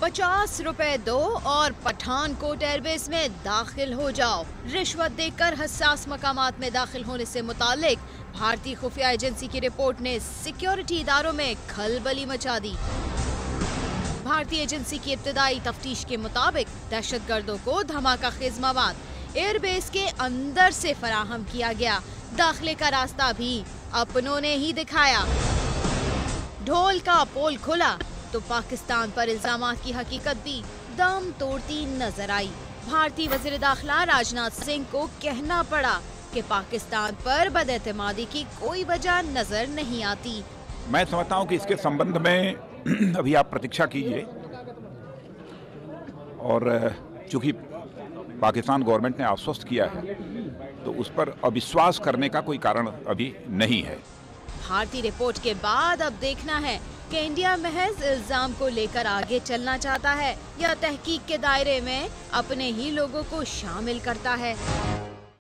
पचास रुपए दो और पठानकोट एयरबेस में दाखिल हो जाओ। रिश्वत देकर हसास मकाम में दाखिल होने से मुतालिक, भारतीय खुफिया एजेंसी की रिपोर्ट ने सिक्योरिटी इदारों में खलबली मचा दी। भारतीय एजेंसी की इब्तदाई तफ्तीश के मुताबिक दहशत गर्दों को धमाका खेज मवाद एयरबेस के अंदर से फराहम किया गया। दाखिले का रास्ता भी अपनों ने ही दिखाया। ढोल का पोल खुला। तो पाकिस्तान पर इल्ज़ाम की हकीकत भी दम तोड़ती नज़र आई। भारतीय वज़ीर दाखिला राजनाथ सिंह को कहना पड़ा कि पाकिस्तान पर बदतमादी की कोई वजह नज़र नहीं आती। मैं समझता हूँ कि इसके संबंध में अभी आप प्रतीक्षा कीजिए। और चूँकि पाकिस्तान गवर्नमेंट ने आश्वस्त किया है तो उस पर अविश्वास करने का कोई कारण अभी नहीं है। भारतीय रिपोर्ट के बाद अब देखना है कि इंडिया महज इल्ज़ाम को लेकर आगे चलना चाहता है। या तहकीक के दायरे में अपने ही लोगों को शामिल करता है।